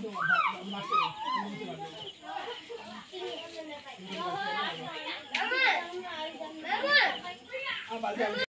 Ano ang